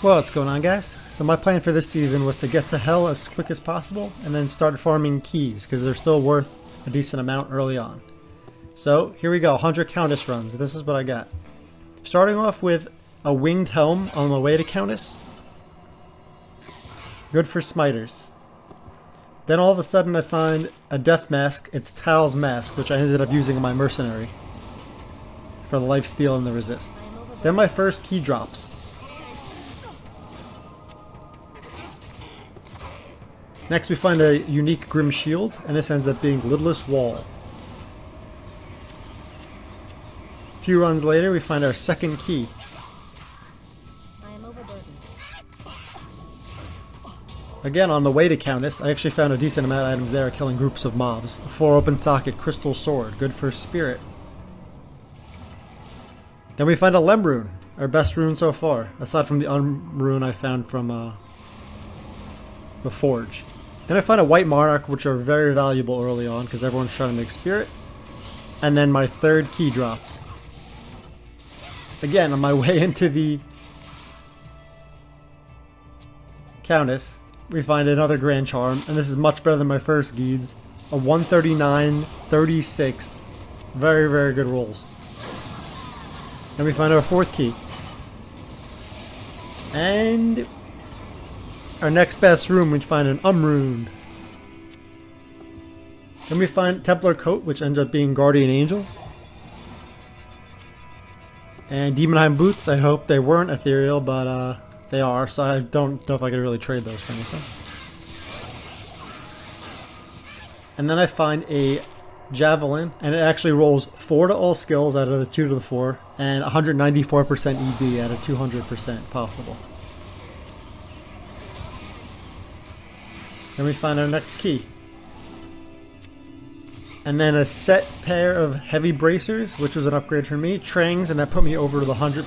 Well, what's going on, guys? So my plan for this season was to get to hell as quick as possible and then start farming keys because they're still worth a decent amount early on. So here we go, 100 Countess runs. This is what I got. Starting off with a winged helm on the way to Countess. Good for smiters. Then all of a sudden I find a death mask. It's Tal's mask, which I ended up using in my mercenary for the life steal and the resist. Then my first key drops. Next we find a unique Grim Shield, and this ends up being Lidless Wall. A few runs later we find our second key. Again, on the way to Countess, I actually found a decent amount of items there killing groups of mobs. A 4 open socket Crystal Sword, good for Spirit. Then we find a Lem Rune, our best rune so far, aside from the Un rune I found from uh, the Forge. Then I find a White Monarch, which are very valuable early on because everyone's trying to make Spirit. And then my third key drops. Again, on my way into the Countess, we find another Grand Charm, and this is much better than my first Gheed's. A 139, 36, very, very good rolls. And we find our fourth key. And our next best rune, we find an Umrune. Then we find Templar Coat, which ends up being Guardian Angel. And Demonhide Boots, I hope they weren't ethereal, but uh, they are, so I don't know if I could really trade those for anything. And then I find a Javelin, and it actually rolls 4 to all skills out of the 2 to the 4, and 194% ED out of 200% possible. Then we find our next key. And then a set pair of heavy bracers, which was an upgrade for me, Trangs, and that put me over to the 117%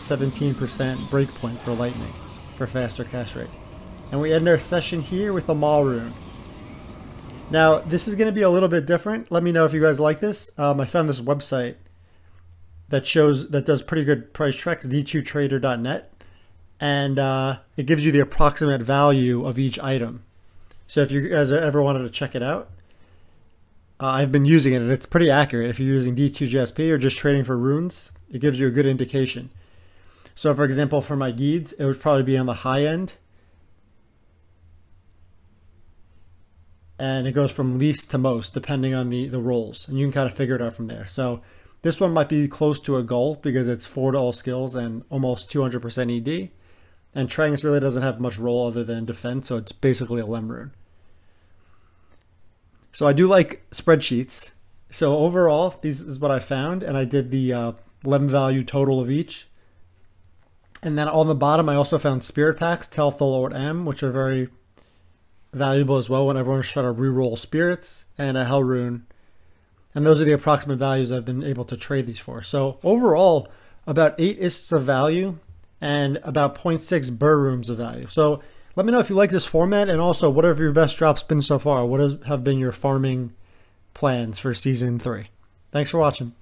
breakpoint for lightning, for faster cast rate. And we end our session here with a Mal rune. Now, this is going to be a little bit different. Let me know if you guys like this. Um, I found this website that shows that does pretty good price tracks, d2trader.net, and uh, it gives you the approximate value of each item. So if you guys ever wanted to check it out, uh, I've been using it and it's pretty accurate. If you're using d2jsp or just trading for runes, it gives you a good indication. So for example, for my Gheed's, it would probably be on the high end. And it goes from least to most, depending on the, the rolls. And you can kind of figure it out from there. So this one might be close to a Gul because it's 4 to all skills and almost 200% ED. And Trangs really doesn't have much roll other than defense, so it's basically a Lem rune. So I do like spreadsheets. So overall, this is what I found, and I did the uh, lem value total of each. And then on the bottom, I also found spirit packs, Tal Thul Ort Amn, which are very valuable as well when everyone's trying to reroll spirits, and a Hel Rune. And those are the approximate values I've been able to trade these for. So overall, about 8 ists of value and about 0.6 Ber runes of value. So let me know if you like this format and also what have your best drops been so far? What has, have been your farming plans for season three? Thanks for watching.